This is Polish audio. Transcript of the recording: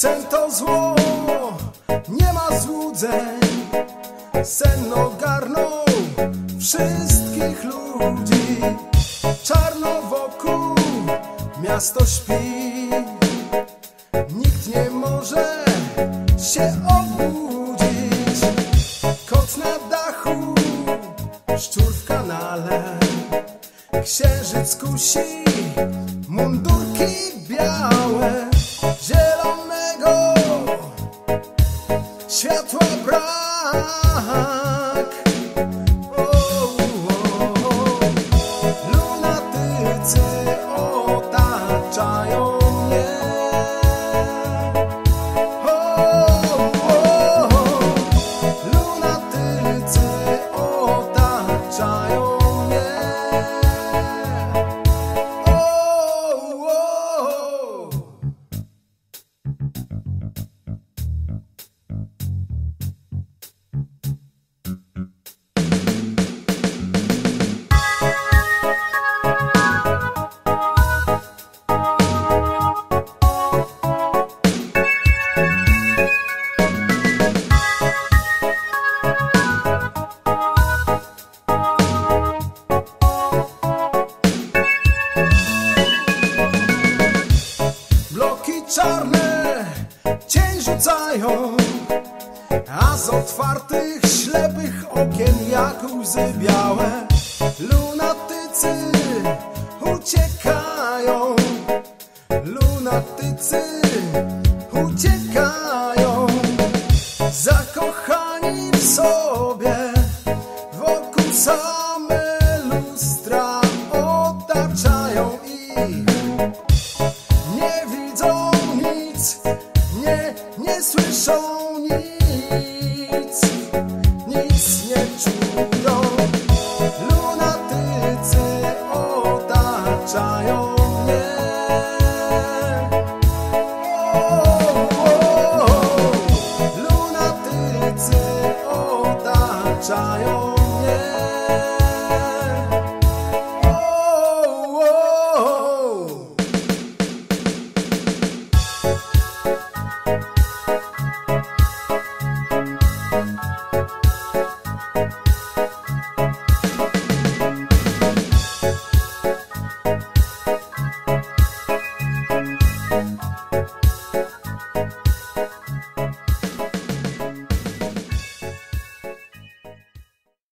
sentos vos. Nie ma złudzeń. Sen ogarnął wszystkich ludzi. Czarno wokół, miasto śpi. Nikt nie może się obudzić. Kot na dachu, szczur w kanale. Księżyc kusi, mundurki białe, światła brak. czarne cień rzucają, a z otwartych, ślepych okien jak łzy białe lunatycy uciekają, lunatycy uciekają, zakochani w sobie wokół. nie słyszą nic, nic nie czują. Lunatycy otaczają mnie. O, o, o, Lunatycy otaczają